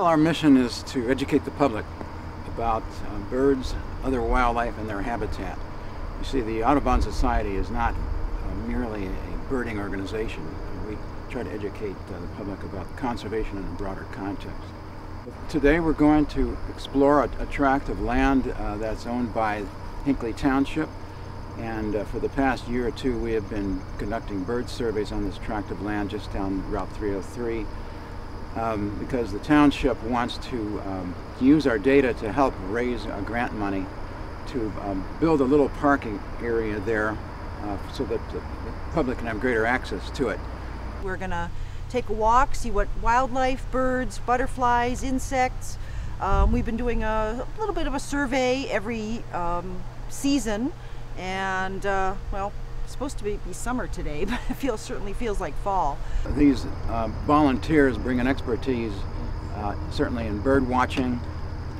Well, our mission is to educate the public about uh, birds, other wildlife, and their habitat. You see, the Audubon Society is not uh, merely a birding organization. We try to educate uh, the public about conservation in a broader context. Today we're going to explore a, a tract of land uh, that's owned by Hinckley Township. And uh, for the past year or two, we have been conducting bird surveys on this tract of land just down Route 303 um, because the township wants to um, use our data to help raise uh, grant money to um, build a little parking area there uh, so that the public can have greater access to it. We're going to take a walk, see what wildlife, birds, butterflies, insects. Um, we've been doing a, a, little bit of a survey every um, season and uh, well, supposed to be, be, summer today, but it feels certainly feels like fall. These uh, volunteers bring an expertise, uh, certainly in bird watching,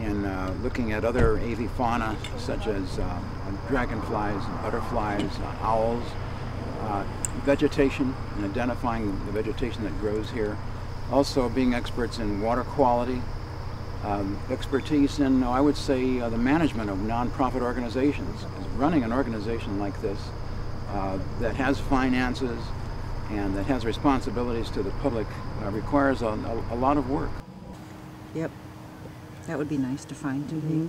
in uh, looking at other avifauna such as uh, dragonflies, and butterflies, uh, owls, uh, vegetation, and identifying the vegetation that grows here. Also being experts in water quality, um, expertise in, I would say, the management of nonprofit organizations. Running an organization like this uh, that has finances and that has responsibilities to the public uh, requires a, a, a, lot of work. Yep, that would be nice to find. Mm -hmm.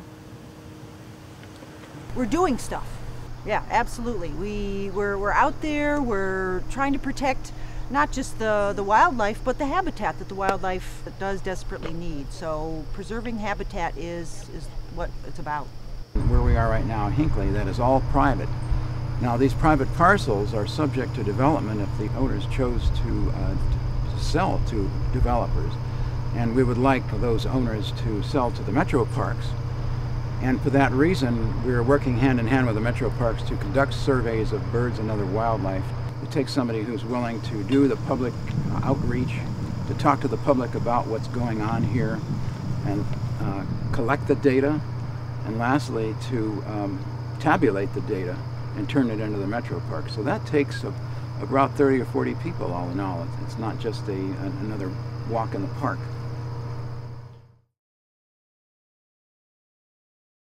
We're doing stuff. Yeah, absolutely. We we're, we're out there. We're trying to protect not just the the wildlife, but the habitat that the wildlife does desperately need. So preserving habitat is is what it's about. Where we are right now, Hinckley, that is all private. Now these private parcels are subject to development if the owners chose to, uh, to sell to developers. And we would like for those owners to sell to the metro parks. And for that reason, we're working hand in hand with the metro parks to conduct surveys of birds and other wildlife. It takes somebody who's willing to do the public outreach, to talk to the public about what's going on here, and uh, collect the data, and lastly, to um, tabulate the data and turn it into the metro park. So that takes a, about 30 or 40 people all in all. It's not just a, another walk in the park.